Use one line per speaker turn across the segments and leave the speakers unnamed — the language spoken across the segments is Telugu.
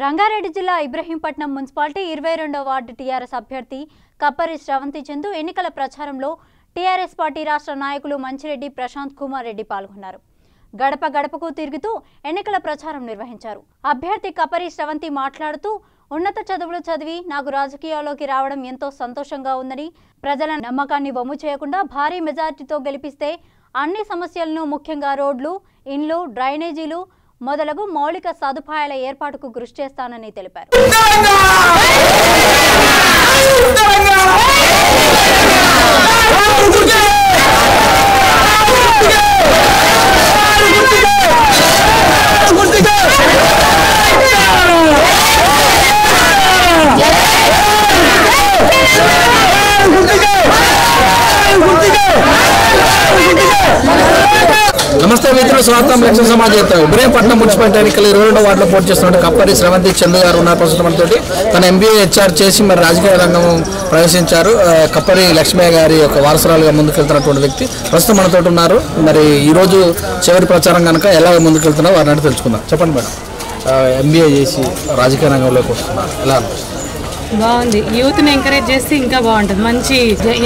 రంగారెడ్డి జిల్లా ఇబ్రహీంపట్నం మున్సిపాలిటీ ఇరవై రెండో వార్డు టీఆర్ఎస్ అభ్యర్థి కప్పరి శ్రవంతి చందు ఎన్నికల ప్రచారంలో టీఆర్ఎస్ పార్టీ రాష్ట్ర నాయకులు మంచిరెడ్డి ప్రశాంత్ కుమార్ రెడ్డి పాల్గొన్నారు. గడప గడపకు తిరుగుతూ ఎన్నికల ప్రచారం నిర్వహించారు. అభ్యర్థి కపరి శ్రవంతి మాట్లాడుతూ ఉన్నత చదువులు చదివి నాకు రాజకీయాల్లోకి రావడం ఎంతో సంతోషంగా ఉందని ప్రజల నమ్మకాన్ని వమ్ము చేయకుండా భారీ మెజార్టీతో గెలిపిస్తే అన్ని సమస్యలను ముఖ్యంగా రోడ్లు ఇండ్లు డ్రైనేజీలు మొదలగు మౌలిక సదుపాయాల ఏర్పాటుకు కృషి చేస్తానని తెలిపారు.
నమస్తే మిత్రులు స్వాతం లక్ష్య సమాజేత. ఉబ్రహీంపట్నం మున్సిపాలిటీ ఎన్నికలు ఇరవై రెండో వార్డులో పోటీ చేస్తున్నట్టు కప్పటి శ్రవంతి చంద్ర గారు ఉన్నారు ప్రస్తుతం మనతోటి. తన ఎంబీఏ హెచ్ఆర్ చేసి మరి రాజకీయ రంగం ప్రవేశించారు. కప్పరి లక్ష్మయ్య గారి యొక్క వారసురాలుగా ముందుకెళ్తున్నటువంటి వ్యక్తి ప్రస్తుతం మనతో ఉన్నారు. మరి ఈరోజు చివరి ప్రచారం కనుక ఎలా ముందుకెళ్తున్నారో వారిని తెలుసుకుందాం. చెప్పండి మేడం. ఎంబీఏ చేసి రాజకీయ రంగంలోకి వస్తున్నారు. ఎలా అనిపిస్తుంది?
బాగుంది. యూత్ని ఎంకరేజ్ చేస్తే ఇంకా బాగుంటుంది. మంచి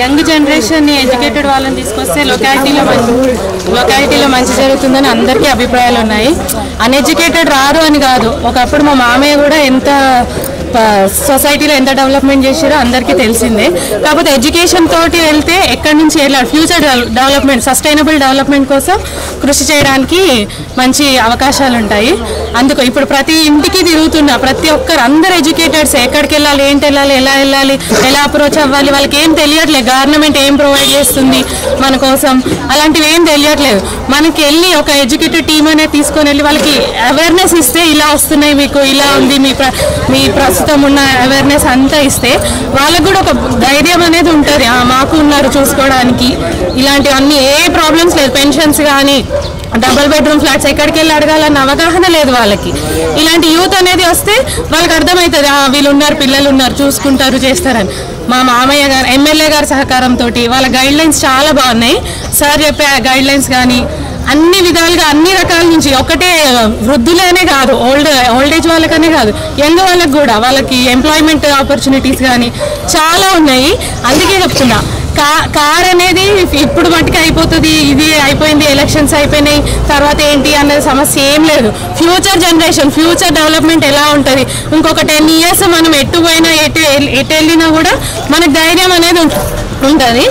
యంగ్ జనరేషన్ని ఎడ్యుకేటెడ్ వాళ్ళని తీసుకొస్తే లొకాలిటీలో మంచి లొకాలిటీలో మంచి జరుగుతుందని అందరికీ అభిప్రాయాలు ఉన్నాయి అన్ఎడ్యుకేటెడ్ రారు అని కాదు. ఒకప్పుడు మా మామయ్య కూడా ఎంత సొసైటీలో ఎంత డెవలప్మెంట్ చేసారో అందరికీ తెలిసిందే. కాకపోతే ఎడ్యుకేషన్ తోటి వెళ్తే ఎక్కడి నుంచి వెళ్ళాలి ఫ్యూచర్ డెవలప్మెంట్ సస్టైనబుల్ డెవలప్మెంట్ కోసం కృషి చేయడానికి మంచి అవకాశాలు ఉంటాయి. అందుకు ఇప్పుడు ప్రతి ఇంటికి తిరుగుతున్న ప్రతి ఒక్కరు అందరు ఎడ్యుకేటెడ్స్ ఎక్కడికి వెళ్ళాలి ఏంటి వెళ్ళాలి ఎలా వెళ్ళాలి ఎలా అప్రోచ్ అవ్వాలి వాళ్ళకి ఏం తెలియట్లేదు. గవర్నమెంట్ ఏం ప్రొవైడ్ చేస్తుంది మన కోసం? అలాంటివి ఏం తెలియట్లేదు. మనకి వెళ్ళి ఒక ఎడ్యుకేటెడ్ టీమ్ అనేది తీసుకొని వెళ్ళి వాళ్ళకి అవేర్నెస్ ఇస్తే ఇలా వస్తున్నాయి మీకు ఇలా ఉంది మీ ప్ర- మీ ప్రస్తుతం ఉన్న అవేర్నెస్ అంతా ఇస్తే వాళ్ళకు కూడా ఒక ధైర్యం అనేది ఉంటుంది. ఆ, మాకు ఉన్నారు చూసుకోవడానికి. ఇలాంటివన్నీ ఏ ప్రాబ్లమ్స్ లేదు. పెన్షన్స్ కానీ డబుల్ బెడ్రూమ్ ఫ్లాట్స్ ఎక్కడికి వెళ్ళి అడగాలన్న అవగాహన లేదు వాళ్ళకి. ఇలాంటి యూత్ అనేది వస్తే వాళ్ళకి అర్థమవుతుంది "ఆ, వీళ్ళు ఉన్నారు పిల్లలు ఉన్నారు చూసుకుంటారు చేస్తారని. మా మామయ్య గారు ఎమ్మెల్యే గారి సహకారంతో వాళ్ళ గైడ్ లైన్స్ చాలా బాగున్నాయి. సార్ చెప్పే గైడ్ లైన్స్ కానీ అన్ని విధాలుగా అన్ని రకాల నుంచి ఒకటే వృద్ధులనే కాదు ఓల్డ్ ఓల్డ్ ఏజ్ వాళ్ళకనే కాదు యంగ్ వాళ్ళకి కూడా వాళ్ళకి ఎంప్లాయ్మెంట్ ఆపర్చునిటీస్ కానీ చాలా ఉన్నాయి. అందుకే చెప్తున్నా కా కార్ అనేది ఇప్పుడు మట్టుకు అయిపోతుంది ఇది అయిపోయింది ఎలక్షన్స్ అయిపోయినాయి తర్వాత ఏంటి అన్నది సమస్య ఏం లేదు. ఫ్యూచర్ జనరేషన్ ఫ్యూచర్ డెవలప్మెంట్ ఎలా ఉంటుంది? ఇంకొక టెన్ ఇయర్స్ మనం ఎటు పోయినా ఎటు ఎటు వెళ్ళినా కూడా మనకు ధైర్యం అనేది ఉంటుంది.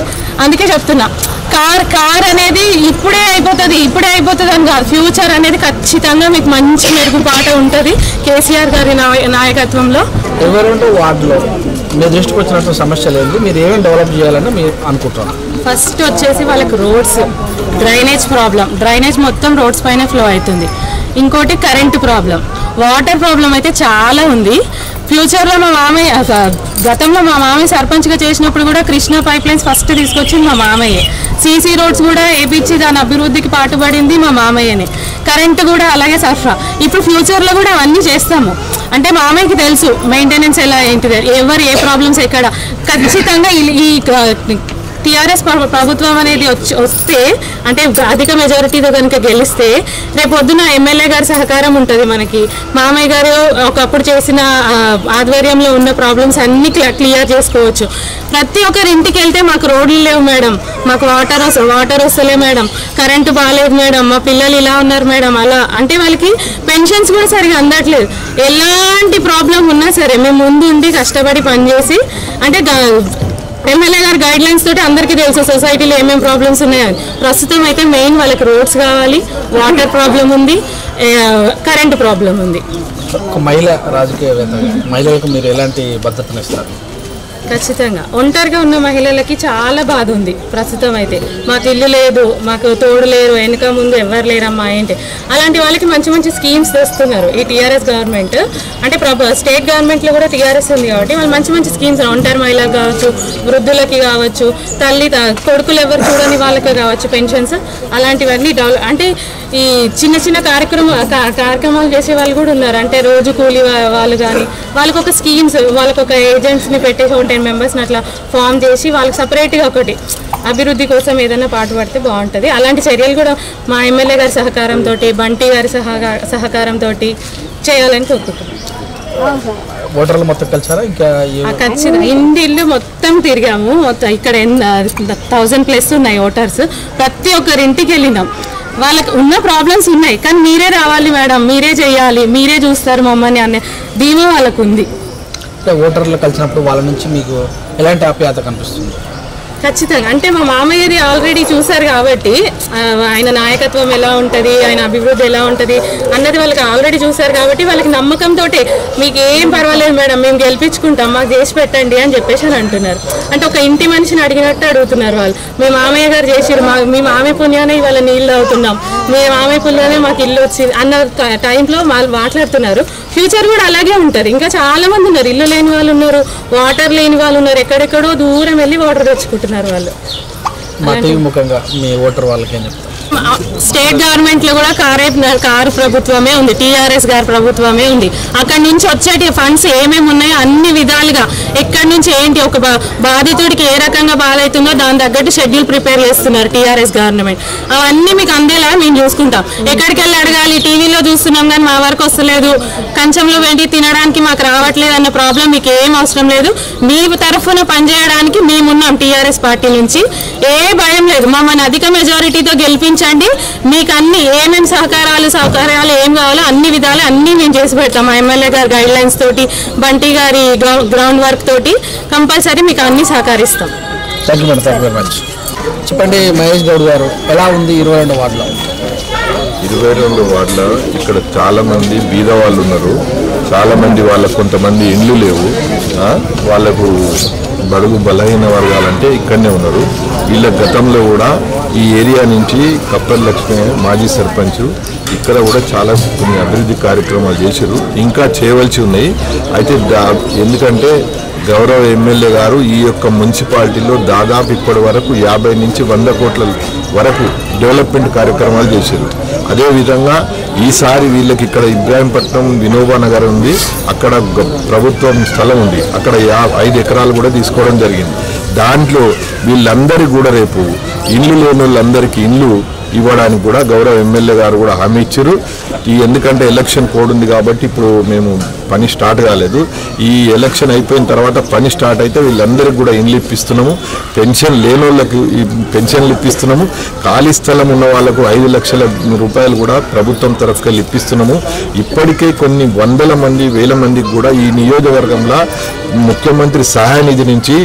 అందుకే చెప్తున్నా కార్ కార్ అనేది ఇప్పుడే అయిపోతుంది ఇప్పుడే అయిపోతుంది అని కాదు. ఫ్యూచర్ అనేది ఖచ్చితంగా మీకు మంచి మెరుగుపాట ఉంటుంది కేసీఆర్ గారి నాయ- నాయకత్వంలో.
రెండో వార్డులో? మీ దృష్టికి వచ్చినటువంటి సమస్యలు ఏంటి మీరు ఏమేమి డెవలప్ చేయాలని మీరు అనుకుంటున్నారు?
ఫస్ట్ వచ్చేసి వాళ్ళకి రోడ్స్ డ్రైనేజ్ ప్రాబ్లం. డ్రైనేజ్ మొత్తం రోడ్స్ పైన ఫ్లో అవుతుంది. ఇంకోటి కరెంట్ ప్రాబ్లం. వాటర్ ప్రాబ్లం అయితే చాలా ఉంది. ఫ్యూచర్లో మా మామయ్య గతంలో మా మామయ్య సర్పంచ్గా చేసినప్పుడు కూడా కృష్ణా పైప్ లైన్స్ ఫస్ట్ తీసుకొచ్చింది మా మామయ్య. సీసీ రోడ్స్ కూడా వేపించి దాని అభివృద్ధికి పాటుపడింది మా మామయ్యనే. కరెంట్ కూడా అలాగే సరఫరా. ఇప్పుడు ఫ్యూచర్లో కూడా అవన్నీ చేస్తాము. అంటే మామయ్యకి తెలుసు మెయింటెనెన్స్ ఎలా ఏంటిది ఎవరు ఏ ప్రాబ్లమ్స్ ఎక్కడ. ఖచ్చితంగా ఈ టీఆర్ఎస్ ప్రభుత్వం అనేది వచ్చి వస్తే అంటే అధిక మెజారిటీతో కనుక గెలిస్తే రేపు పొద్దున ఎమ్మెల్యే గారి సహకారం ఉంటుంది మనకి. మామయ్య గారు ఒకప్పుడు చేసిన ఆధ్వర్యంలో ఉన్న ప్రాబ్లమ్స్ అన్ని క్లియర్ చేసుకోవచ్చు. ప్రతి ఒక్కరి ఇంటికి వెళ్తే మాకు రోడ్లు లేవు మేడం. మాకు వాటర్ వస్త వాటర్ వస్తలే మేడం. కరెంటు బాగాలేదు మేడం. మా పిల్లలు ఇలా ఉన్నారు మేడం. అలా. అంటే వాళ్ళకి పెన్షన్స్ కూడా సరిగా అందట్లేదు. ఎలాంటి ప్రాబ్లం ఉన్నా సరే మేము ముందు ఉండి కష్టపడి పనిచేసి అంటే ఎమ్మెల్యే గారి గైడ్ లైన్స్ తోటి అందరికీ తెలుసు సొసైటీలో ఏమేమి ప్రాబ్లమ్స్ ఉన్నాయని. ప్రస్తుతం అయితే మెయిన్ వాళ్ళకి రోడ్స్ కావాలి వాటర్ ప్రాబ్లం ఉంది కరెంట్ ప్రాబ్లం ఉంది.
ఒక మహిళ రాజకీయవేత్తగా మహిళలకు మీరు ఎలాంటి భద్రతను ఇస్తారు
ఖచ్చితంగా. ఒంటరిగా ఉన్న మహిళలకి చాలా బాధ ఉంది ప్రస్తుతం అయితే. మాకు ఇల్లు లేదు మాకు తోడు లేరు వెనుక ముందు ఎవరు లేరమ్మా ఏంటి? అలాంటి వాళ్ళకి మంచి మంచి స్కీమ్స్ తెస్తున్నారు ఈ టీఆర్ఎస్ గవర్నమెంట్. అంటే ప్రభ స్టేట్ గవర్నమెంట్లో కూడా టీఆర్ఎస్ ఉంది కాబట్టి వాళ్ళు మంచి మంచి స్కీమ్స్ ఒంటరి మహిళలకు కావచ్చు వృద్ధులకి కావచ్చు తల్లి త- కొడుకులు ఎవరు చూడని వాళ్ళకి కావచ్చు పెన్షన్స్ అలాంటివన్నీ డెవలప్ అంటే ఈ చిన్న చిన్న కార్యక్రమ కార్యక్రమాలు చేసే వాళ్ళు కూడా ఉన్నారు. అంటే రోజు కూలి వాళ్ళు కానీ వాళ్ళకొక స్కీమ్స్ వాళ్ళకొక ఒక ఏజెంట్స్ని పెట్టేసి ఉంటే టెన్ మెంబర్స్ని అట్లా ఫామ్ చేసి వాళ్ళకి సపరేట్గా ఒకటి అభివృద్ధి కోసం ఏదైనా పాటుపడితే బాగుంటుంది. అలాంటి చర్యలు కూడా మా ఎమ్మెల్యే గారి సహకారంతో బంటి గారి సహగా సహకారంతో చేయాలని కోరుకుంటున్నాను
ఓటర్లు మొత్తం కలిసారా? ఇంకా ఏ-
ఆ ఖచ్చితంగా. ఇంటి ఇల్లు మొత్తం తిరిగాము. మొత్తం ఇక్కడ థౌజండ్ ప్లస్ ఉన్నాయి ఓటర్స్. ప్రతి ఒక్కరి ఇంటికి వెళ్ళినాం. వాళ్ళకి ఉన్న ప్రాబ్లమ్స్ ఉన్నాయి. కానీ మీరే రావాలి మేడం. మీరే చేయాలి. మీరే చూస్తారు మమ్మల్ని అనే ధీమా వాళ్ళకు ఉంది
అంటే ఓటర్లు కలిసినప్పుడు వాళ్ళ నుంచి మీకు ఎలాంటి ఆప్యాయత కనిపిస్తుంది?
ఖచ్చితంగా. అంటే మా మామయ్యది ఆల్రెడీ చూశారు కాబట్టి ఆయన నాయకత్వం ఎలా ఉంటుంది ఆయన అభివృద్ధి ఎలా ఉంటుంది అన్నది వాళ్ళకి ఆల్రెడీ చూశారు కాబట్టి వాళ్ళకి నమ్మకంతో మీకు ఏం పర్వాలేదు మేడం మేము గెలిపించుకుంటాం మాకు చేసి పెట్టండి అని చెప్పేసి అని అంటున్నారు. అంటే ఒక ఇంటి మనిషిని అడిగినట్టు అడుగుతున్నారు వాళ్ళు. మీ మామయ్య గారు చేసిరు మా మీ మామయ్య పుణ్యానే ఇవాళ నీళ్ళు అవుతున్నాం మీ మామయ్య పుణ్యానే మాకు ఇల్లు వచ్చింది అన్న టైంలో వాళ్ళు మాట్లాడుతున్నారు. ఫ్యూచర్ కూడా అలాగే ఉంటుంది ఇంకా చాలా మంది ఉన్నారు. ఇల్లు లేని వాళ్ళు ఉన్నారు. వాటర్ లేని వాళ్ళు ఉన్నారు. ఎక్కడెక్కడో దూరం వెళ్ళి వాటర్ తెచ్చుకుంటున్నారు వాళ్ళు. స్టేట్ గవర్నమెంట్లో కూడా కారే కారు ప్రభుత్వమే ఉంది. టీఆర్ఎస్ గారి ప్రభుత్వమే ఉంది. అక్కడ నుంచి వచ్చేటి ఫండ్స్ ఏమేమి ఉన్నాయో అన్ని విధాలుగా ఎక్కడి నుంచి ఏంటి ఒక బాధితుడికి ఏ రకంగా బాధ అవుతుందో దాని తగ్గట్టు షెడ్యూల్ ప్రిపేర్ చేస్తున్నారు టీఆర్ఎస్ గవర్నమెంట్ అవన్నీ మీకు అందేలా మేము చూసుకుంటాం. ఎక్కడికి వెళ్ళి అడగాలి టీవీలో చూస్తున్నాం కానీ మా వరకు వస్తలేదు. కంచంలో వెండి తినడానికి మాకు రావట్లేదు అన్న ప్రాబ్లం మీకు ఏం అవసరం లేదు. మీ తరఫున పనిచేయడానికి మేమున్నాం టీఆర్ఎస్ పార్టీ నుంచి. ఏ భయం లేదు. మమ్మల్ని అధిక మెజారిటీతో గెలిపించండి. మీకు అన్ని ఏమేమి సహకారాలు సౌకర్యాలు ఏం కావాలో అన్ని విధాలు అన్నీ మేము చేసి పెడతాం. మా ఎమ్మెల్యే గారి గైడ్ లైన్స్ తోటి బంటి గారి గ్రౌండ్ వర్క్ తోటి కంపల్సరీ మీకు అన్ని సహకరిస్తాం.
చెప్పండి మహేష్ గౌడ్ గారు ఎలా ఉంది ఇరవై రెండు వార్డులో?
ఇరవై రెండు వార్డుల ఇక్కడ చాలామంది బీద వాళ్ళు ఉన్నారు. చాలామంది వాళ్ళకు కొంతమంది ఇండ్లు లేవు. వాళ్ళకు బడుగు బలహీన వర్గాలంటే ఇక్కడనే ఉన్నారు. వీళ్ళ గతంలో కూడా ఈ ఏరియా నుంచి కప్పర్ లక్ష్మి మాజీ సర్పంచ్ ఇక్కడ కూడా చాలా కొన్ని అభివృద్ధి కార్యక్రమాలు చేశారు. ఇంకా చేయవలసి ఉన్నాయి. అయితే ఎందుకంటే గౌరవ ఎమ్మెల్యే గారు ఈ యొక్క మున్సిపాలిటీలో దాదాపు ఇప్పటి వరకు యాభై నుంచి వంద కోట్ల వరకు డెవలప్మెంట్ కార్యక్రమాలు చేశారు. అదేవిధంగా ఈసారి వీళ్ళకి ఇక్కడ ఇబ్రాహీంపట్నం వినోబా నగర్ ఉంది. అక్కడ ప్రభుత్వం స్థలం ఉంది. అక్కడ ఐదు ఎకరాలు కూడా తీసుకోవడం జరిగింది. దాంట్లో వీళ్ళందరికీ కూడా రేపు ఇల్లు లేని వాళ్ళందరికీ ఇల్లు ఇవ్వడానికి కూడా గౌరవ ఎమ్మెల్యే గారు కూడా హామీ ఇచ్చారు. ఈ ఎందుకంటే ఎలక్షన్ కోడ్ ఉంది కాబట్టి ఇప్పుడు మేము పని స్టార్ట్ కాలేదు. ఈ ఎలక్షన్ అయిపోయిన తర్వాత పని స్టార్ట్ అయితే వీళ్ళందరికీ కూడా ఇండ్లు ఇప్పిస్తున్నాము. పెన్షన్ లేని వాళ్ళకి పెన్షన్లు ఇప్పిస్తున్నాము. ఖాళీ స్థలం ఉన్న వాళ్ళకు ఐదు లక్షల రూపాయలు కూడా ప్రభుత్వం తరఫుగా ఇప్పిస్తున్నాము. ఇప్పటికే కొన్ని వందల మంది వేల మందికి కూడా ఈ నియోజకవర్గంలో ముఖ్యమంత్రి సహాయ నిధి నుంచి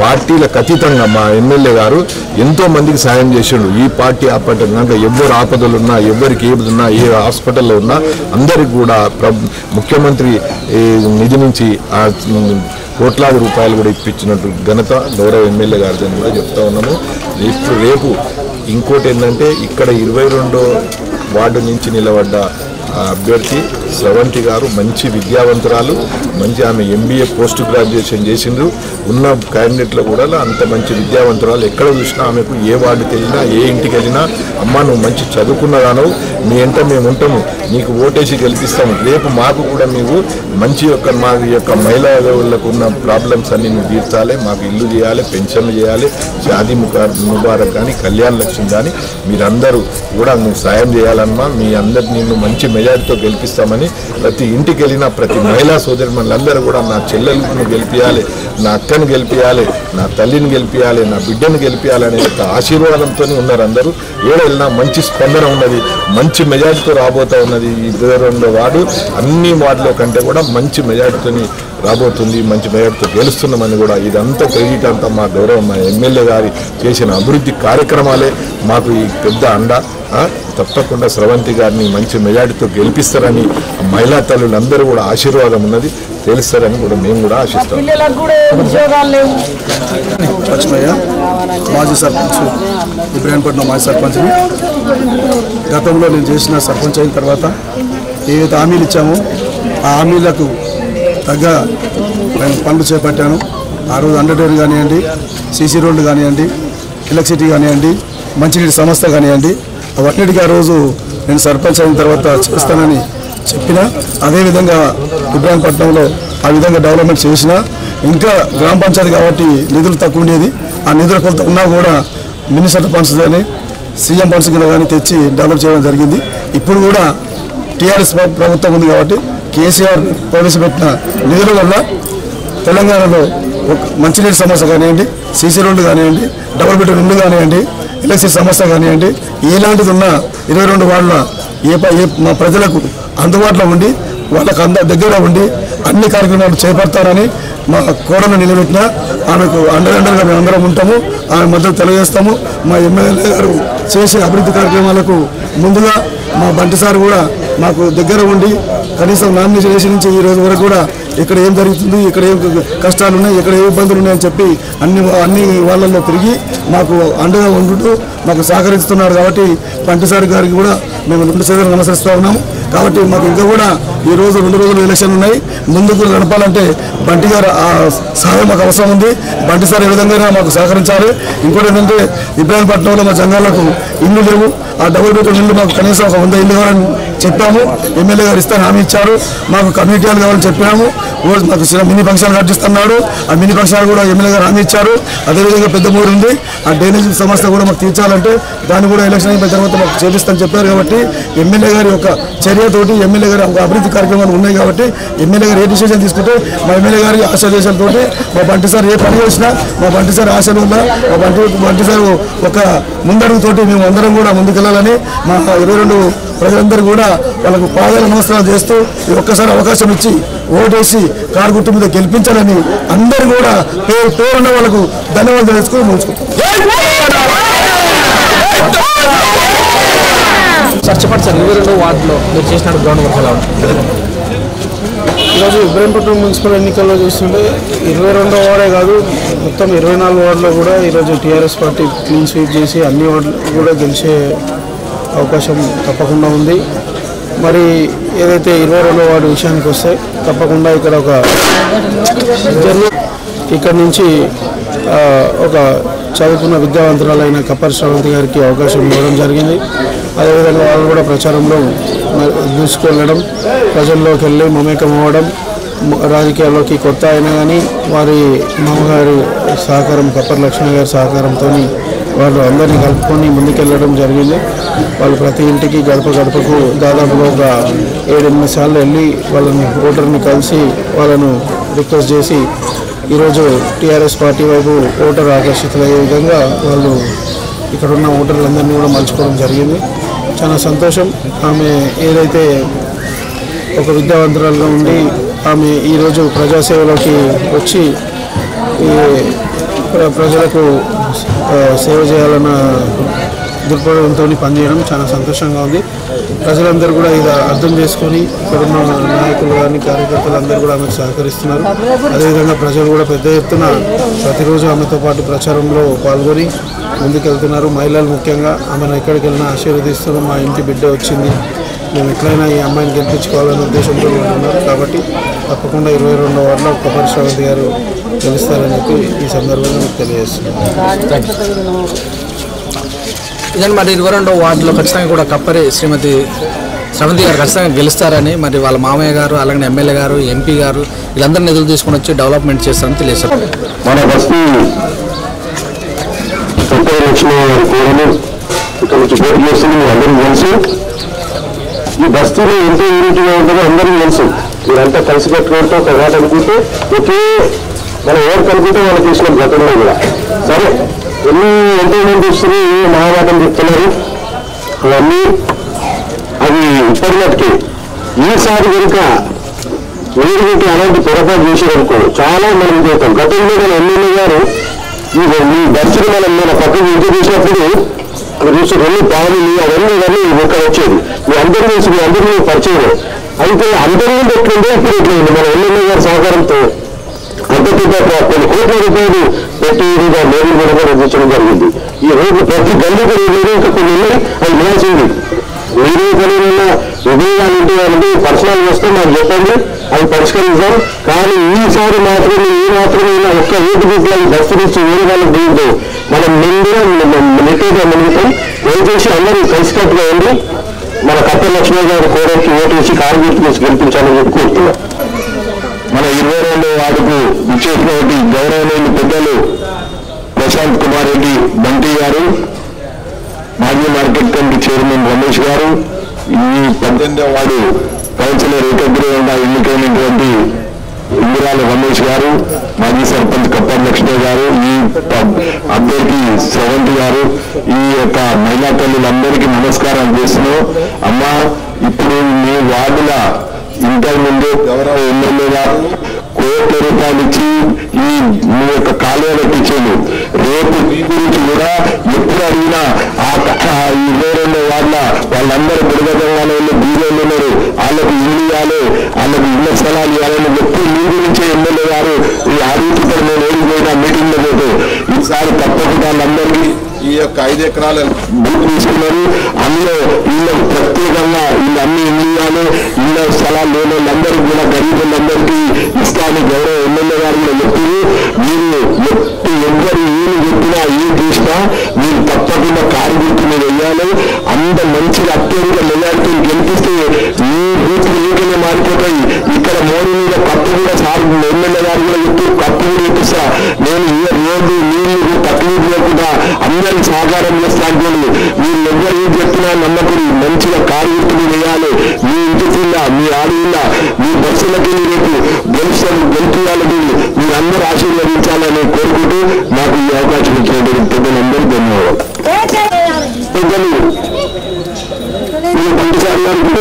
పార్టీలకు అతీతంగా మా ఎమ్మెల్యే గారు ఎంతో మందికి సాయం చేసిండు. ఈ పార్టీ ఆ పార్టీ కనుక ఎవరు ఆపదలు ఉన్నా ఎవరికి ఏది ఏ హాస్పిటల్లో ఉన్నా అందరికి కూడా ముఖ్యమంత్రి ఈ నిధి నుంచి కోట్లాది రూపాయలు కూడా ఇప్పించినట్టు ఘనత గౌరవ ఎమ్మెల్యే గారిది అని కూడా చెప్తా ఉన్నాము. ఇప్పుడు రేపు ఇంకోటి ఏంటంటే ఇక్కడ ఇరవై రెండో వార్డు నుంచి నిలబడ్డ అభ్యర్థి స్రవంతి గారు మంచి విద్యావంతురాలు మంచి ఆమె ఎంబీఏ పోస్ట్ గ్రాడ్యుయేషన్ చేసిండ్రు. ఉన్న క్యాండిడేట్లో కూడా అంత మంచి విద్యావంతురాలు. ఎక్కడ చూసినా ఆమెకు ఏ వార్డుకి వెళ్ళినా ఏ ఇంటికి వెళ్ళినా అమ్మ నువ్వు మంచి చదువుకున్నదాను మీ ఎంట మేము ఉంటాము నీకు ఓటేసి గెలిపిస్తాము రేపు మాకు కూడా నీవు మంచి యొక్క మా యొక్క మహిళా వాళ్ళకు ఉన్న ప్రాబ్లమ్స్ అన్ని నువ్వు తీర్చాలి మాకు ఇల్లు చేయాలి పెన్షన్లు చేయాలి షాదీ ముబారక్ కానీ కళ్యాణ లక్ష్మి కానీ మీరందరూ కూడా నువ్వు సాయం చేయాలమ్మా మీ అందరినీ మంచి మెజారిటీతో గెలిపిస్తామని ప్రతి ఇంటికి వెళ్ళిన ప్రతి మహిళా సోదరి మనందరూ కూడా నా చెల్లెలను గెలిపియాలి నా అక్కని గెలిపియాలి నా తల్లిని గెలిపియాలి నా బిడ్డను గెలిపించాలనే అనే ఒక ఆశీర్వాదంతో ఉన్నారు అందరూ. ఏడెళ్ళినా మంచి స్పందన ఉన్నది మంచి మెజారిటీతో రాబోతా ఉన్నది ఈ దూరంలో వాడు. అన్ని వాటిలో కంటే కూడా మంచి మెజారిటీతో రాబోతుంది మంచి మెజారిటీతో గెలుస్తున్నామని కూడా ఇదంతా క్రెడిట్ అంతా మా గౌరవం మా ఎమ్మెల్యే గారి చేసిన అభివృద్ధి కార్యక్రమాలే. మాకు ఈ పెద్ద అండ. తప్పకుండా స్రవంతి గారిని మంచి మెజారిటీతో గెలిపిస్తారని మహిళా తల్లులందరూ కూడా ఆశీర్వాదం ఉన్నది. తెలుస్తారని కూడా మేము కూడా ఆశిస్తాం.
లక్ష్మయ్య మాజీ సర్పంచ్ ఇబ్రాహీంపట్నం మాజీ సర్పంచ్ని. గతంలో నేను చేసిన సర్పంచ్ అయిన తర్వాత ఏవైతే హామీలు ఇచ్చామో ఆ హామీలకు తగ్గ నేను పనులు చేపట్టాను. ఆ రోజు అండర్టైన్ కానివ్వండి సీసీ రోడ్లు కానివ్వండి ఎలక్ట్రిసిటీ కానివ్వండి మంచినీటి సంస్థ కానివ్వండి అవన్నిటికీ ఆ రోజు నేను సర్పంచ్ అయిన తర్వాత చేస్తానని చెప్పిన అదేవిధంగా ఇబ్రాహీంపట్నంలో ఆ విధంగా డెవలప్మెంట్ చేసిన ఇంకా గ్రామ పంచాయతీ కాబట్టి నిధులు తక్కువ ఉండేది. ఆ నిధుల కొలత ఉన్నా కూడా మినిస్టర్ ఫండ్స్ కానీ సీఎం ఫండ్స్ కింద కానీ తెచ్చి డెవలప్ చేయడం జరిగింది. ఇప్పుడు కూడా టీఆర్ఎస్ ప్రభుత్వం ఉంది కాబట్టి కేసీఆర్ ప్రవేశపెట్టిన నిధుల వల్ల తెలంగాణలో ఒక మంచినీటి సమస్య కానివ్వండి సీసీ రోడ్లు కానివ్వండి డబుల్ బెడ్రూమ్ ఇల్లు కానివ్వండి ఎల్ఐసి సంస్థ కానివ్వండి ఏలాంటిది ఉన్నా ఇరవై రెండు వాళ్ళ ఏ ఏ మా ప్రజలకు అందుబాటులో ఉండి వాళ్ళకు అంద దగ్గర ఉండి అన్ని కార్యక్రమాలు చేపడతారని మా కోడను నిలబెట్టిన ఆమెకు అండదండలుగా మేము అందరం ఉంటాము. ఆమె మద్దతు తెలియజేస్తాము. మా ఎమ్మెల్యే గారు చేసే అభివృద్ధి కార్యక్రమాలకు ముందుగా మా బంటి సార్ కూడా మాకు దగ్గర ఉండి కనీసం నామినేషన్ నుంచి ఈ రోజు వరకు కూడా ఇక్కడ ఏం జరుగుతుంది ఇక్కడ ఏం కష్టాలు ఉన్నాయి ఇక్కడ ఏ ఇబ్బందులు ఉన్నాయని చెప్పి అన్ని అన్ని వాళ్ళల్లో తిరిగి మాకు అండగా ఉండుతూ మాకు సహకరిస్తున్నారు కాబట్టి పంటిసారి గారికి కూడా మేము రెండు సేదలు నమస్కరిస్తూ ఉన్నాము. కాబట్టి మాకు ఇంకా కూడా ఈ రోజు రెండు రోజులు ఎలక్షన్ ఉన్నాయి. ముందుకు నడపాలంటే బంటి గారు ఆ సహాయం మాకు అవసరం ఉంది. బంటి సార్ ఏ విధంగా మాకు సహకరించాలి. ఇంకోటి ఏంటంటే ఇబ్రాహీంపట్నంలో మా జంగాలకు ఇల్లు లేవు. ఆ డబుల్ బెడ్రూమ్ ఇల్లు మాకు కనీసం ఒక వంద ఇల్లు కావాలని చెప్పాము. ఎమ్మెల్యే గారు ఇస్తాను హామీ ఇచ్చారు. మాకు కమ్యూనిటీలు కావాలని చెప్పాము రోజు మాకు చిన్న మినీ ఫంక్షన్ నడిపిస్తున్నాడు ఆ మినీ ఫంక్షన్ కూడా ఎమ్మెల్యే గారు హామీ ఇచ్చారు. అదేవిధంగా పెద్ద మూడు ఉంది. ఆ డ్రైనేజ్ సమస్య కూడా మాకు తీర్చాలంటే దాన్ని కూడా ఎలక్షన్ అయిన తర్వాత మాకు చేపిస్తామని చెప్పారు కాబట్టి ఎమ్మెల్యే గారి యొక్క చర్యతోటి ఎమ్మెల్యే గారి అభివృద్ధి అభివృద్ధి కార్యక్రమాలు ఉన్నాయి కాబట్టి ఎమ్మెల్యే గారు ఏ డిసిషన్ తీసుకుంటే మా ఎమ్మెల్యే గారి ఆశాదేశాలతో మా బంటి సార్ ఏ పని చేసినా మా బంటి సార్ ఆశలు ఉన్నా మా బంటి బంటి సార్ ఒక ముందడుగుతోటి మేము అందరం కూడా ముందుకెళ్ళాలని మా ఇరవై రెండు ప్రజలందరూ కూడా వాళ్ళకు పాదాల నమస్కారం చేస్తూ ఈ ఒక్కసారి అవకాశం ఇచ్చి ఓటేసి కారుగుట్టు మీద గెలిపించాలని అందరూ కూడా పేరు పేరున్న వాళ్ళకు ధన్యవాదాలు తెలుసుకుని ముంచుకుంటాం
సార్ చెప్పండి సార్ ఇరవై రెండో వార్డులో మీరు చేసిన గ్రౌండ్ వర్క్ ఎలా ఉంది
ఈరోజు ఇబ్రహీంపట్నం మున్సిపల్ ఎన్నికల్లో చూస్తుంటే ఇరవై రెండో వార్డే కాదు మొత్తం ఇరవై నాలుగు వార్డులో కూడా ఈరోజు టీఆర్ఎస్ పార్టీ క్లీన్ స్వీప్ చేసి అన్ని వార్డులు కూడా గెలిచే అవకాశం తప్పకుండా ఉంది. మరి ఏదైతే ఇరవై రెండో వార్డు విషయానికి వస్తే తప్పకుండా ఇక్కడ ఒక జర్నీ ఇక్కడ నుంచి ఒక చదువుకున్న విద్యావంతురాలైన కప్పర్ శ్రవంతి గారికి అవకాశం ఇవ్వడం జరిగింది. అదేవిధంగా వాళ్ళు కూడా ప్రచారంలో దూసుకెళ్ళడం ప్రజల్లోకి వెళ్ళి మమేకం అవ్వడం రాజకీయాల్లోకి కొత్త అయినా కానీ వారి మామగారి సహకారం కప్పర్ లక్ష్మణ గారి సహకారంతో వాళ్ళు అందరినీ కలుపుకొని ముందుకెళ్ళడం జరిగింది. వాళ్ళు ప్రతి ఇంటికి గడప గడపకు దాదాపుగా ఒక ఏడెనిమిది సార్లు వెళ్ళి వాళ్ళని ఓటర్ని కలిసి వాళ్ళను రిక్వెస్ట్ చేసి ఈరోజు టీఆర్ఎస్ పార్టీ వైపు ఓటర్ ఆకర్షితులయ్యే విధంగా వాళ్ళు ఇక్కడ ఉన్న ఓటర్లందరినీ కూడా మలుచుకోవడం జరిగింది. చాలా సంతోషం. ఆమె ఏదైతే ఒక విద్యావంతురాలుగా ఉండి ఆమె ఈరోజు ప్రజాసేవలోకి వచ్చి ప్రజలకు సేవ చేయాలన్న దృక్పథంతో పనిచేయడం చాలా సంతోషంగా ఉంది. ప్రజలందరూ కూడా ఇది అర్థం చేసుకొని ఇక్కడున్న నాయకులు కానీ కార్యకర్తలు అందరూ కూడా ఆమెకు సహకరిస్తున్నారు. అదేవిధంగా ప్రజలు కూడా పెద్ద ఎత్తున ప్రతిరోజు ఆమెతో పాటు ప్రచారంలో పాల్గొని ముందుకెళ్తున్నారు. మహిళలు ముఖ్యంగా ఆమెను ఎక్కడికి వెళ్ళినా ఆశీర్వదిస్తున్నాం మా ఇంటి బిడ్డ వచ్చింది. మేము ఎట్లయినా ఈ అమ్మాయిని గెలిపించుకోవాలనే ఉద్దేశంతో ఉన్నారు. కాబట్టి తప్పకుండా ఇరవై రెండో వార్డులో కొబ్బరి శ్రవంతి గారు గెలుస్తారని చెప్పి ఈ సందర్భంగా మీకు తెలియజేస్తున్నాను.
ఇదండి మరి ఇరవై రెండో వార్డులో ఖచ్చితంగా కూడా కప్పరి శ్రీమతి శ్రవంతి గారు ఖచ్చితంగా గెలుస్తారని మరి వాళ్ళ మామయ్య గారు అలాగే ఎమ్మెల్యే గారు ఎంపీ గారు వీళ్ళందరూ నిధులు తీసుకొని వచ్చి డెవలప్మెంట్ చేస్తారని తెలియజేస్తారు
మన బస్తీ ఇక్కడ నుంచి పోటీ చేస్తుంది తెలుసు. ఈ బస్తీలో ఎంత యూనిట్గా ఉంటుందో అందరికీ తెలుసు. మీరంతా కలిసి పెట్టుకుంటూ ఒక మాట అనుకుంటే ఒకే మనం ఎవరు కనుకుంటే వాళ్ళు ఇష్టం గతంలో కూడా. సరే ఎన్నో ఎంటర్టైన్మెంట్ మంది మహాభారతం చెప్తున్నారు. అవన్నీ అవి ఇప్పటిమట్టుకి ఈసారి కనుక మీరు మీకు అలాంటి పొరపాటు చేశారనుకో చాలా మనం చేస్తాం. గతంలో మన ఎమ్మెల్యే గారు ఈ ఈ దర్శనం మనం మన పక్కన ఇంటి చూసినప్పుడు అక్కడ చూసి రెండు పాలు అవన్నీ ఇవన్నీ ఇక్కడ వచ్చేది. మీ అందరి నుంచి మీ అందరూ పరిచయం. అయితే అందరి నుండి ఎట్లుందో ఇప్పుడు ఇట్లా మన ఎమ్మెల్యే గారి సహకారంతో అంత పెద్ద ప్ర- కొన్ని కోట్ల రూపాయలు పెట్టి ఈరోజు మేలు కూడా అందించడం జరిగింది. ఈ రోడ్లు ప్రతి గల్లీ కూడా ఏదో ఇంకా కొన్ని ఉన్నాయి అది వినాల్సింది మీరు కలిగిన విభేదాలు ఉంటే వాళ్ళకి పర్సనల్ వస్తే మాకు చెప్పండి అది పరిష్కరించాం కానీ ఈసారి మాత్రమే ఈ మాత్రమే ఒక్క ఓటు బిడ్డలు దర్శనించి నుంచి వేరే వాళ్ళకి దీంతో మనం నిండుగా నెట్టుగా మునుగుతాం దయచేసి అందరూ కలిసికట్టుగా ఉండి మన కప్ప లక్ష్మీ గారి కోడలికి ఓటు వేసి కారు గుర్తు గెలిపించాలని చెప్పి కోరుతున్నాం. మన ఇరవై రెండు వార్డుకు విచ్చేసినటువంటి గౌరవనీయులు పెద్దలు ప్రశాంత్ కుమార్ రెడ్డి బంటి గారు మాజీ మార్కెట్ కమిటీ చైర్మన్ రమేష్ గారు ఈ పద్దెనిమిదవ వార్డు కౌన్సిలర్ ఏకగ్రీవంగా ఎన్నికైనటువంటి ఇందిరాల రమేష్ గారు మాజీ సర్పంచ్ కప్పర్ లక్ష్మి గారు ఈ అభ్యర్థి శ్రవంతి గారు ఈ యొక్క మహిళా తల్లులందరికీ నమస్కారం చేస్తున్నాం. అమ్మ ఇప్పుడు మీ వార్డుల ఇంటర్ ముందు గౌరవ ఎమ్మెల్యే గారు కోట్ల రూపాయలు ఇచ్చి ఈ మీ యొక్క కాలువ కట్టించాడు రేపు మీ గురించి కూడా ఎప్పుడు అడిగినా ఆ ఇరవై రెండో వాళ్ళ వాళ్ళందరూ బుడగంగానే వెళ్ళి బీజేలు ఉన్నారు. వాళ్ళకు ఇల్లు ఇవ్వాలి వాళ్ళకు ఇళ్ళ స్థలాలు ఇవ్వాలని ఎప్పుడు మీ గురించే ఎమ్మెల్యే గారు ఈ అడుగుతుంటారు నేను ఏడిపోయినా మీటింగ్లో పోతే ఈసారి తప్పకుండా వాళ్ళందరికీ ఈ యొక్క ఐదు ఎకరాల భూమి తీసుకున్నారు. అందులో వీళ్ళకి ప్రత్యేకంగా వీళ్ళు అన్ని ఇల్లు ఇవ్వాలి ఇళ్ళ స్థలాలు లేనందరూ కూడా గరీబులందరికీ ఇస్తాను గౌరవ ఎమ్మెల్యే గారు కూడా చెప్పింది మీరు ఎప్పుడు ఎవ్వరు ఏమి చెప్పినా ఏం చేసినా మీరు తప్పకుండా కారు గుర్తు మీద వెయ్యాలి. అంత మంచి అత్యంత మెజారిటీ గెలిపిస్తే మీ బూత్ ఏకనే మారిపోతాయి. ఇక్కడ మోడీ మీద కప్పు కూడా సార్ ఎమ్మెల్యే గారు కూడా చెప్తూ కప్పు కూడా చెప్పిస్తా నేను ఏ రోడ్డు నీళ్ళు తక్లీఫ్ కూడా అందరి సహకారం చేస్తా అంటున్నాను మీరు ఎవ్వరు ఏం నమ్మకం మంచిగా కారు గుర్తులు వేయాలి. మీ ఇంటి కింద మీ ఆడవిల్ల మీ బస్సులకి రేపు గెలుస్తాను గెలుపుయాలని మీరు అందరూ ఆశీర్వదించాలని కోరుకుంటూ నాకు ఈ అవకాశం ఇచ్చినటువంటి పెద్దలందరూ ధన్యవాదాలు. పెద్దలు మీరు పంపిసారి గారికి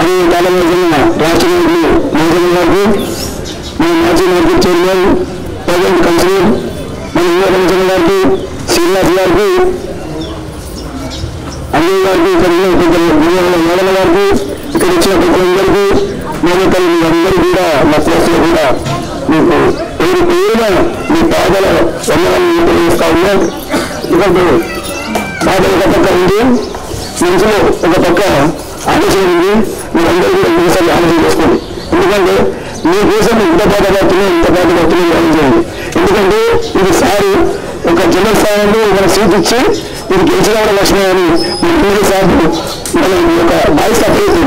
అదే కాలంలో రాష్ట్ర మంత్రి మంత్రులు గారికి మన మాజీ మార్కెట్ చైర్మన్ ప్రజెంట్ కౌన్సిలర్ మన గారికి శ్రీనివాస్ గారికి అజయ్ గారికి ఇక్కడ మేడల గారికి ఇక్కడ వచ్చిన అందరికీ మరియు తల్లి అందరూ కూడా మా క్లాసులో కూడా మీకు పేరు పేరుగా మీ పాదల వందనాలను తెలియజేస్తా ఉన్నా. ఎందుకంటే పాదల ఒక పక్క ఉంది మనసులో ఒక పక్క ఆలోచన ఉంది మీరందరూ కూడా ఒకసారి ఆలోచన చేసుకోండి. ఎందుకంటే మీ మీకోసం ఇంత బాధ పడుతున్నాయి ఇంత బాధ పడుతున్నాయి ఆలోచించండి ఎందుకంటే ఇది సారి. ఒక జిల్లా స్థాయిలో మన సీట్ ఇచ్చి మీరు గెలిచినప్పుడు లక్ష్మి అని మన పిల్లల సార్లు మన యొక్క బాయ్ సపరేట్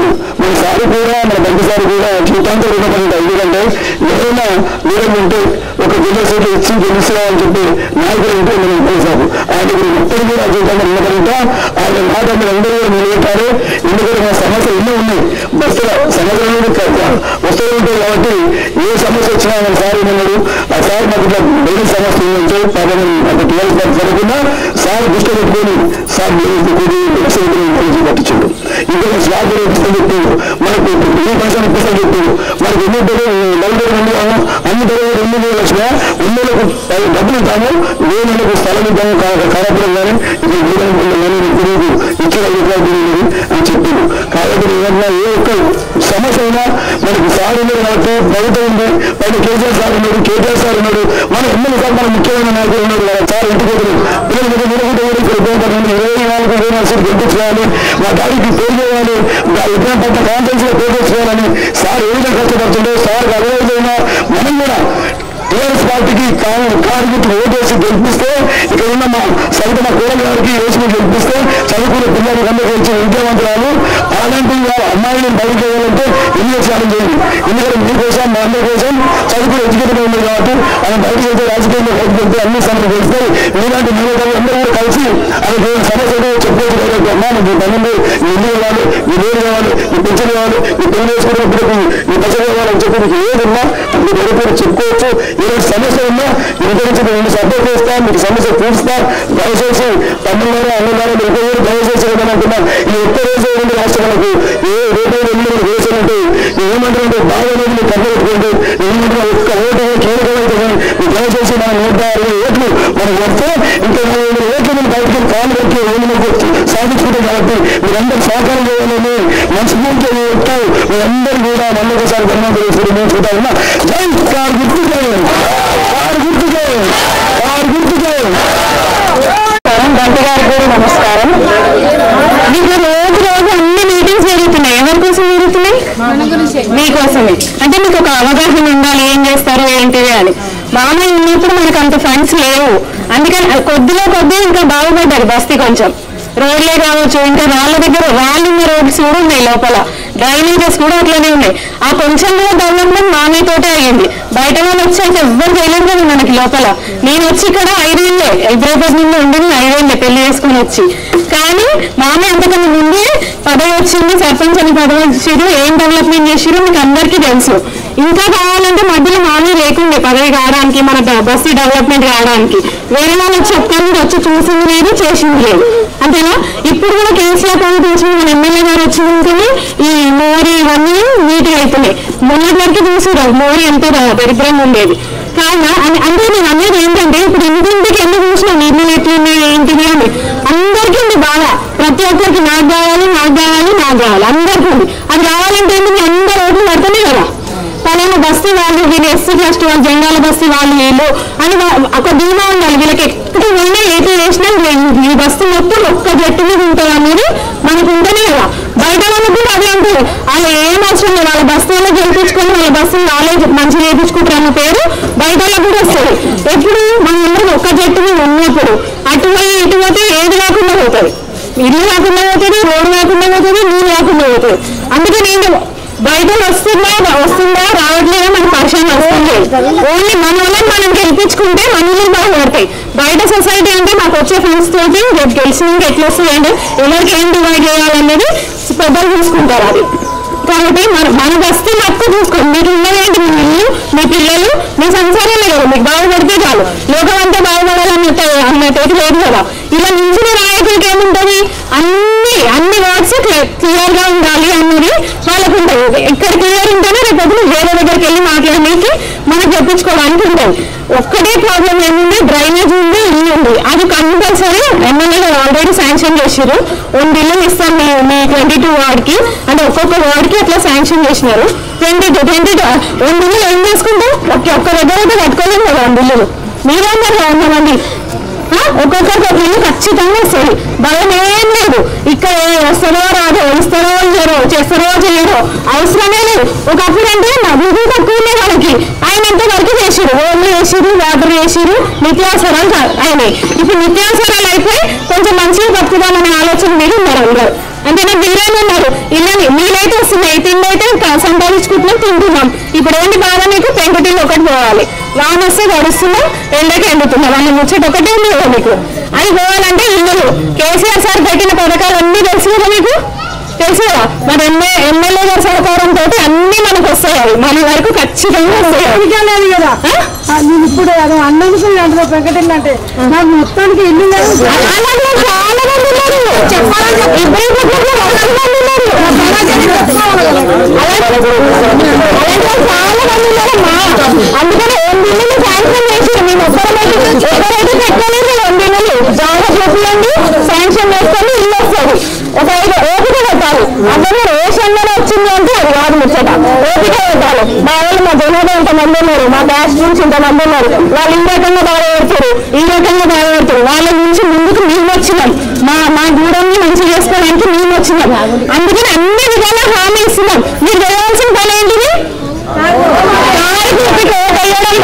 మన సారి కూడా మన బండి సారి కూడా జీవితాంతం రుణపడి ఎందుకంటే ఎవరైనా దూరం ఉంటే ఒక జిల్లా సీట్లు ఇచ్చి గెలుస్తున్నామని చెప్పి నాయకులు ఉంటే మనం తెలిసాము ఆయన ఎప్పుడు కూడా జీవితాంతం రుణపడి ఆయన మాట మీరు అందరూ కూడా నిలబెట్టారు. ఎందుకంటే మన సమస్యలు ఎన్నో ఉన్నాయి. బస్సుల సమస్యలు వస్తువులు ఉంటాయి కాబట్టి ఏ సమస్య వచ్చినా మన సార్ ఉన్నాడు ఆ సార్ మాకు డైలీ సమస్య ఉందంటే పాపం అంటే టీఆర్ఎస్ పార్టీ జరగకుండా సార్ దృష్టి పెట్టుకొని సార్ పట్టించాడు ఇంకా స్లాబ్ ఇప్పిస్తాను చెప్పాడు మనకు ఈ భాషను ఇప్పిస్తాను చెప్పాడు మనకు ఎన్ని నలభై రెండు అన్ని డెలివరీ రెండు వేల లక్షల ఉన్నలకు డబ్బులు ఇద్దాము వేలకు స్థలం ఇద్దాము కారపురం కానీ ఇక్కడ దూరం కానీ తిరిగి ఇచ్చిన రూపాయలు అని చెప్పాడు కాబట్టి ఏమన్నా ఏ ఒక్క సమస్య అయినా మనకు సార్ ఉంది కాబట్టి ప్రభుత్వం ఉంది. పైన కేసీఆర్ సార్ ఉన్నాడు కేటీఆర్ సార్ ఉన్నాడు. మన ఎమ్మెల్యే సార్ మన ముఖ్యమైన నాయకులు ఉన్నాడు కదా సార్ ఇంటికి పిల్లలు ఇక్కడ ఇరవై నాలుగు ఇరవై నాలుగు గెలిపించాలి మా డాడీకి పేరు చేయాలి? మా ఇద్దరం పట్ల కాన్ఫరెన్స్లో పేరు తెచ్చుకోవాలని సార్ ఏ విధంగా కష్టపడుతుండో సార్ అదర్వైజ్ మనం కూడా టీఆర్ఎస్ పార్టీకి కారు ఓటేసి గెలిపిస్తే ఇక్కడ ఉన్న మా సరిత మా కూరల గారికి వేసి గెలిపిస్తే చదువుకునే పిల్లలు అందరూ విద్యావంతురాలు అలాంటి అమ్మాయిని బయటకు చేయాలంటే ఎన్ని ఛాలెంజ్ చేయండి ఎందుకంటే మీకోసం మా అందరి కోసం చదువుకుని ఎడ్యుకేటెడ్ ఉంది కాబట్టి ఆయన బయట చేస్తే రాజకీయంలో బయటకు వెళ్తే అన్ని సమస్యలు గెలుస్తాయి మీలాంటి మీరు అందరూ కూడా కలిసి అది సమస్యలు చెప్పేసి అమ్మా మీ పనులు మీ ఇల్లు కావాలి మీ నీరు కావాలి మీ పెన్షన్ కావాలి మీ పెళ్ళి చేసుకున్నప్పుడు మీ ప్రజలు కావాలని చెప్పి మీకు ఏది ఉన్నా మీ దగ్గర చెప్పుకోవచ్చు. ఈరోజు సమస్య ఉన్నా ఇంటి నుంచి మేము సపోర్ట్ చేస్తాం మీకు సమస్య తీరుస్తాం. దయచేసి తమ్ముళ్ళు అన్నదారు మీరు ఉపయోగం దయచేసి అనుకున్నాం ఈ ఒక్క రోజు రెండు రాష్ట్రాలకు? ఏ రేపు ఎన్ని వేసినట్టు ఏమంటారంటే బాగా అనేది మీరు కథ ఏమంటారు ఒక్క ఓటు కీలకమైతే దయచేసి మన నూట అరవై ఓట్లు మనం వస్తే ఇంకా నలభై ఎనిమిది ఓట్లు మనం బయటకు కాలు పెట్టి ఓన్లకు సాధించుకుంటాం కాబట్టి మీరందరూ సహకారం చేయాలని మనస్ఫూర్తిగా చెప్తూ మీరందరూ మళ్ళీ ఒకసారి ధన్యవాదాలు చేసుకుని నేర్చుకుంటా ఉన్నా జై కారు గుర్తుకే కారు గుర్తుకే కారు గుర్తుకే
గంట కూడా నమస్కారం మీకు రోజు రోజు అన్ని మీటింగ్స్ జరుగుతున్నాయి ఎవరి కోసం జరుగుతున్నాయి మీకోసమే అంటే మీకు ఒక అవగాహన ఉండాలి ఏం చేస్తారు ఏంటిది అని మామయ్య ఉన్నప్పుడు మనకు అంత ఫండ్స్ లేవు. అందుకని కొద్దిలో కొద్ది ఇంకా బాగుపడ్డారు బస్తీ కొంచెం. రోడ్లే కావచ్చు ఇంకా వాళ్ళ దగ్గర వాళ్ళు ఉన్న రోడ్స్ కూడా ఉన్నాయి లోపల. డ్రైనేజెస్ కూడా అట్లనే ఉన్నాయి ఆ కొంచెం కూడా డెవలప్మెంట్ మామయ్య తోటే అయ్యింది. బయట వాళ్ళు వచ్చాక ఎవ్వరు చేయలేదు కదా మనకి లోపల. నేను వచ్చి ఇక్కడ ఐదేళ్ళే హైదరాబాద్ నుండి ఉండింది ఐదేళ్ళే పెళ్ళి చేసుకుని వచ్చి. కానీ మామయ్య అంతకన్నా ముందే పదవి వచ్చింది సర్పంచ్ అని పదవి వచ్చింది ఏం డెవలప్మెంట్ చేసిరో మీకు అందరికీ తెలుసు. ఇంకా కావాలంటే మధ్యలో మామూలు లేకుండే పదవి కావడానికి మన బస్సు డెవలప్మెంట్ కావడానికి. వేరే వాళ్ళు వచ్చి వచ్చి చూసింది లేదు చేసింది లేదు. అంతేనా? ఇప్పుడు కూడా కేసీఆర్ పంపించిన మన ఎమ్మెల్యే గారు వచ్చినాకనే ఈ మోరీ ఇవన్నీ నీట్గా అవుతున్నాయి మొన్నటి వరకు చూసారు మోరీ ఎంతో దరిద్రంగా ఉండేది. కావున అంటే నేను అనేది ఏంటంటే ఇప్పుడు ఇంటింటికి ఎన్ని చూసినా నిర్ణయం ఎట్లున్నాయి ఏంటిది అని. అందరికీ ఉంది బాగా ప్రతి ఒక్కరికి నాకు కావాలి నాకు కావాలి నాకు కావాలి. అందరికీ ఉంది. అది కావాలంటే ఏంటి అందరూ ఓట్లు పడుతున్నాయి కదా. పలానా బస్తీ వాళ్ళు వీళ్ళు ఎస్సీ కాస్ట్ వాళ్ళు జంగాల బస్తీ వాళ్ళు వీళ్ళు అని ఒక ధీమా ఉండాలి. వీళ్ళకి ఎక్కడ పోయినా ఏదో చేసినా ఈ- బస్తీ మొత్తం ఒక్క జట్టు మీద ఉంటుంది అనేది మనకు ఉంటేనే కదా. బయట వాళ్ళకి కూడా అదే ఉంటుంది వాళ్ళు ఏం అవసరం లేదు. వాళ్ళ బస్తీలో గెలిపించుకొని వాళ్ళ బస్సులు వాళ్ళే మంచిగా చేయించుకుంటారు అన్న పేరు బయట వాళ్ళకి కూడా వస్తుంది. ఎప్పుడు మన అందరం ఒక్క జట్టు మీద ఉన్నప్పుడు అటు పోయి ఇటు పోతే ఏది లేకుండా పోతుంది. ఇల్లు లేకుండా పోతుంది రోడ్డు లేకుండా పోతుంది నీళ్ళు లేకుండా పోతుంది. అందుకే నేను బయట వస్తుందా? వస్తుందా? రావట్లేదా? మన పరిశ్రమ వస్తుంది. ఓన్లీ మన వాళ్ళని మనం గెలిపించుకుంటే మనల్ని బాగా బాగుపడతాయి బయట సొసైటీ అంటే మాకు వచ్చే ఫ్రెండ్స్ తోటి రేపు గెలిచినాక ఎట్లా వస్తుంది ఎవరికి ఏం డివైడ్ చేయాలనేది పెద్దలు చూసుకుంటారు అది. కాబట్టి మన మన వస్తే మక్కువ చూసుకోండి. మీరు ఉన్నదేంటి మీ ఇల్లు మీ పిల్లలు మీ సంసారాలే కదా. మీకు బాగుపడితే చాలు. లోకం అంతా బాగుపడాలన్నట్టు అన్నట్టు లేదు కదా. ఇలా నించిన నాయకులకి ఏముంటది? అన్ని అన్ని వర్డ్స్ క్లియర్గా ఉండాలి అన్నది వాళ్ళకు ఉంటుంది ఇక్కడ క్లియర్ ఉంటేనే రేపు వేరే దగ్గరికి వెళ్ళి మాట్లాడడానికి మనకు చెప్పించుకోవడానికి ఉంటుంది. ఒక్కటే ప్రాబ్లం ఏముంది? డ్రైనేజ్ ఉంది ఇల్లు ఉంది. అది కంపల్సరీ ఎమ్మెల్యే ఆల్రెడీ శాంక్షన్ చేశారు రెండు ఇల్లు ఇస్తాం మీ మీ ట్వంటీ టూ వార్డ్కి అంటే ఒక్కొక్క వార్డ్కి అట్లా శాంక్షన్ చేసినారు. ట్వంటీ టూ ట్వంటీ టూ రెండు ఇల్లు ఏం చేసుకుంటాం ఒక్క ఒక్క దగ్గర అయితే కట్టుకోలేము కదా రెండు ఇల్లు మీరందరూ వంద మంది ఒక్కొక్కరికి ఒక ఇల్లు ఖచ్చితంగా సరి. భయం ఏం లేదు. ఇక్కడ వస్తారో రాదో ఇస్తారో లేరో చేస్తారో చేయరో అవసరమే లేదు. ఒకప్పుడు అంటే నదులు తక్కువ ఉన్నాయి వాళ్ళకి. ఆయన ఎంత వరకు చేసిరు ఓన్లీ వేసిరు వాటర్ వేసిరు నిత్యావసరాలు కా- అయినాయి ఇప్పుడు నిత్యావసరాలు అయిపోయి కొంచెం మంచిగా బతుకుదామనే ఆలోచన మీద ఉన్నారు అందరూ. నాకు వీళ్ళని ఉన్నారు. ఇళ్ళని మీలైతే వస్తున్నాయి తిండి అయితే సంపాదించుకుంటున్నాం తింటున్నాం. ఇప్పుడు ఏంటి బాధ? మీకు పెంకుటిల్లు ఒకటి పోవాలి. వాన వస్తే గడుస్తున్నాం ఎండకి ఎండుతున్నాం. వాళ్ళ ముచ్చట ఒకటే ఉంది మీకు? అది పోవాలంటే ఇల్లు కేసీఆర్ సార్ పెట్టిన పథకాలు అన్నీ తెలుసు కదా మీకు? తెలుసు కదా? మరి ఎమ్మె ఎమ్మెల్యే గారి సహకారంతో అన్ని మనకు వస్తాయి మన వరకు ఖచ్చితంగా వస్తాయి కదా?
ఇప్పుడు అందులో పెంకటిల్లు అంటే. నాకు మొత్తానికి ఇల్లు
అలాగే అందుకని ఓన్ శాంక్షన్ చేసి మేము ఒక్కరైతే ఎవరైతే పెట్టలేదు ఓన్ బిల్లులు జాగా శాంక్షన్ చేసుకొని ఇల్లు వస్తుంది ఒక ఐదు ఓపిక పెట్టాలి అందరూ రేషన్లో వచ్చింది అంటే అది కాదు ముచ్చట ఓపిక పెట్టాలి మా వాళ్ళు మా జనాభా ఇంతమంది ఉన్నారు మా బ్యాచ్ నుంచి ఇంతమంది ఉన్నారు వాళ్ళు ఈ రకంగా బాధపడతారు ఈ రకంగా వాళ్ళ నుంచి ముందుకు మేము వచ్చినాం. మా మా గూడాన్ని మంచి చేసుకోవడానికి మేము వచ్చినాం. అందుకని అన్ని విధాలా హామీ ఇస్తున్నాం. మీరు చేయాల్సిన పని ఏంటిది?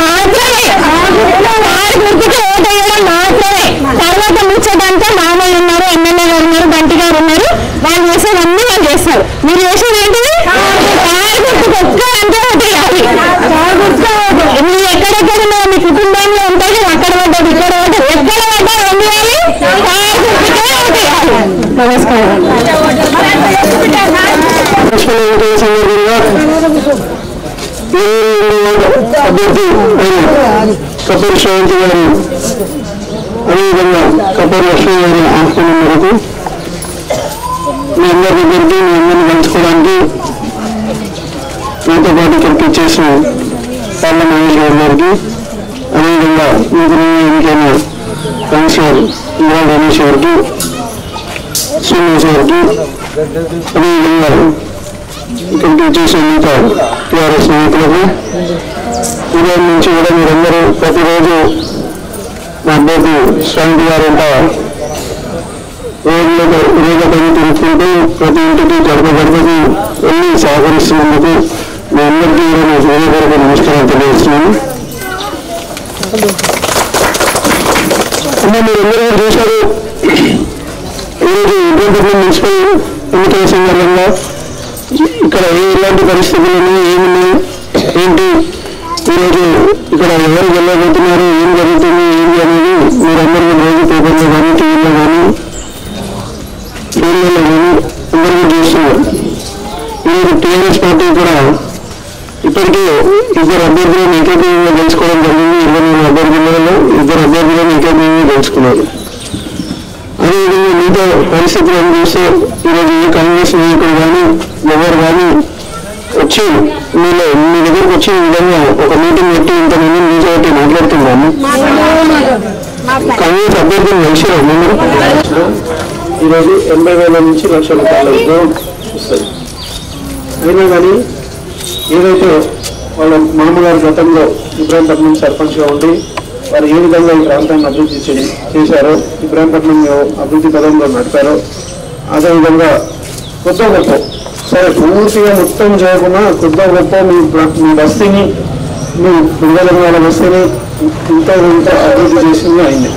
మాత్రమే. మాత్రమే. తర్వాత ముచ్చటంటే మామయ్య ఉన్నారు ఎమ్మెల్యే గారు ఉన్నారు బంటి గారు ఉన్నారు. వాళ్ళు చేసేవన్నీ వాళ్ళు చేస్తారు. మీరు చేసేది ఏంటి కారు గుర్తుకు ఒక్క అంటే ఓటేయాలి కారు గుర్తుకు ఓటు మీరు ఎక్కడెక్కడ ఉన్నారో మీ కుటుంబంలో ఉంటాయి కదా, అక్కడ పడ్డది ఇక్కడ పడ్డది ఎక్కడ పడ్డా ఏం చేయాలి కారు గుర్తుకే ఓటేయాలి నమస్కారం
అభ్యర్థి కపూర్ శ్రవంతి గారు అదేవిధంగా కపూర్ లక్ష్మి గారి ఆహ్వానం మేరకు మీ అందరి దగ్గరికి మీ అందరిని పంచుకోవడానికి మీతో పాటు ఇక్కడికి చేసిన పార్ల మహేష్ గారి గారికి అదేవిధంగా మీకు ఎన్నికైన కౌన్సిలర్ ఇవాళ రమేష్ గారికి శ్రీనివాస్ గారికి అదేవిధంగా ఇక్కడికి చేసిన మిగతా టీఆర్ఎస్ నాయకులకు ఉదయం నుంచి కూడా మీరందరూ ప్రతిరోజు మా అభ్యర్థి స్వామి గారంట రోడ్లకు రోడ్ల పైన తిరుగుతుంటూ ప్రతి ఇంటికి గడప గడపకి వెళ్ళి సహకరిస్తున్నందుకు మీ అందరికీ కూడా నేను హృదయపూర్వక నమస్కారం తెలియజేస్తున్నాను అమ్మ మీరందరూ చూశారు? ఈరోజు ఇబ్బంది మున్సిపల్ ఎన్నికల సందర్భంగా ఇక్కడ ఎలాంటి పరిస్థితులు ఏమున్నాయి ఏంటి? ఈరోజు ఇక్కడ ఎవరు వెళ్ళబోతున్నారు ఏం జరుగుతుంది ఏంటి అనేది మీరందరూ రోజు పేపర్లో కానీ టీవీలో కానీ ఫోన్లలో కానీ అందరూ చూస్తున్నారు ఈరోజు టీఆర్ఎస్ పార్టీ కూడా ఇప్పటికే ఇద్దరు అభ్యర్థులను ఏకగ్రీవంగా తెలుసుకోవడం జరిగింది. ఇరవై మూడు అభ్యర్థులలో ఇద్దరు అభ్యర్థులను ఏకగ్రీవంగా తెలుసుకున్నారు అదేవిధంగా మిగతా పరిస్థితులను చూసి ఈరోజు ఏ కాంగ్రెస్ నాయకుడు కానీ ఎవరు కానీ వచ్చి మీలో మీ దగ్గరకు వచ్చి విధంగా ఒక మీటింగ్ పెట్టి ఇంతమంది నిజాయితీ మాట్లాడుతున్నాము కాంగ్రెస్ అభ్యర్థులు కలిసారు మీరు ఈరోజు ఎనభై వేల నుంచి లక్ష రూపాయల వస్తుంది. అయినా కానీ ఏదైతే వాళ్ళ మామగారు గతంలో ఇబ్రాహీంపట్నం సర్పంచ్గా ఉండి వారు ఏ విధంగా ఈ ప్రాంతాన్ని అభివృద్ధి చే- చేశారో ఇబ్రాహీంపట్నం అభివృద్ధి పదంలో నడిపారో అదేవిధంగా కొత్త గొప్ప సరే పూర్తిగా మొత్తం చేయకుండా కొత్త గొప్ప మీ మీ బస్తీని మీ పిల్లల వాళ్ళ బస్తీని ఇంత ఇంత అభివృద్ధి చేసింది అయింది.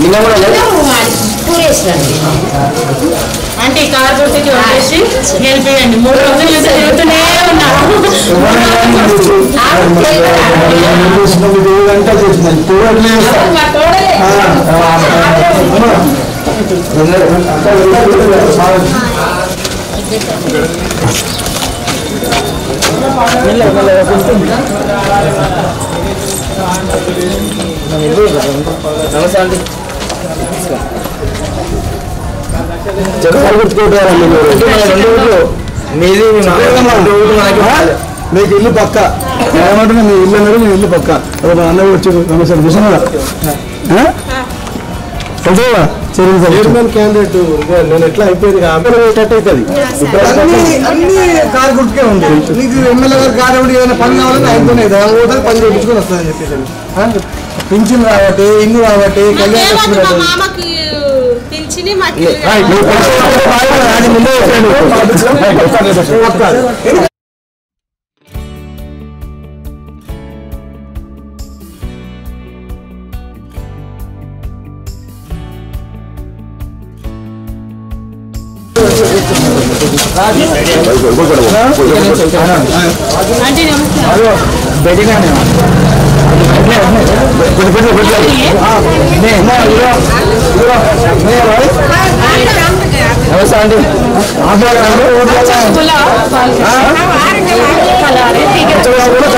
నిన్న కూడా
అంటే ఈ కార్ గుర్తుకి వచ్చేసి గెలిపేయండి మూడు రోజుల నుంచి తిరుగుతూనే ఉన్నారు.
గంట చేసినాను చూడట్లే
నమస్తే అండి.
మీకు ఇల్లు పక్క? ఏమంటున్నా? మీ ఇల్లు అన్నారు మీ ఇల్లు పక్క. మా అన్న వచ్చి నమస్కారం చూసినా చైర్మన్ క్యాండిడేట్ నేను ఎట్లా అయిపోయింది? అవుతుంది. అన్ని కారు గుర్తుకే ఉంది. నీకు ఎమ్మెల్యే గారు కారు ఎవరు ఏదైనా పని కావాలని ఆయనతోనే కదా. ఓటర్ పని చేయించుకొని వస్తుందని చెప్పేసి. పింఛన్ రావట్టే ఇల్లు రావట్టే కళ్యాణ లక్ష్మి రావట్టే.
మామకి పిలిచిని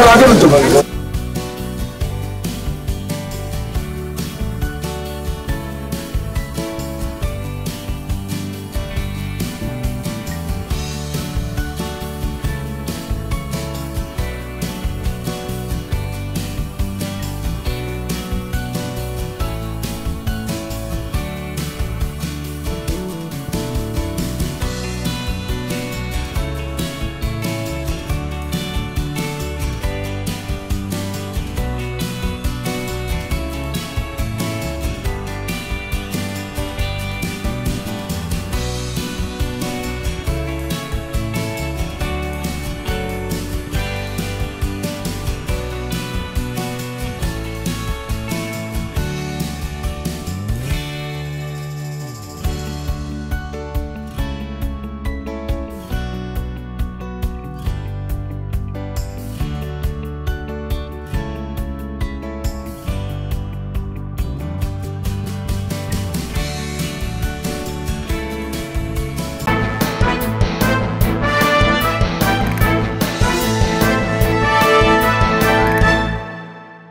నమస్తే